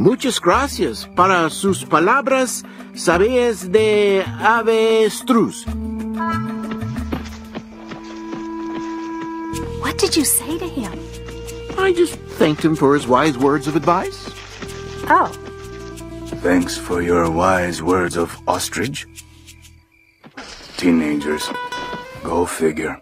Muchas gracias para sus palabras sabias de avestruz. What did you say to him? I just thanked him for his wise words of advice. Oh, Thanks for your wise words of ostrich. Teenagers. Go figure.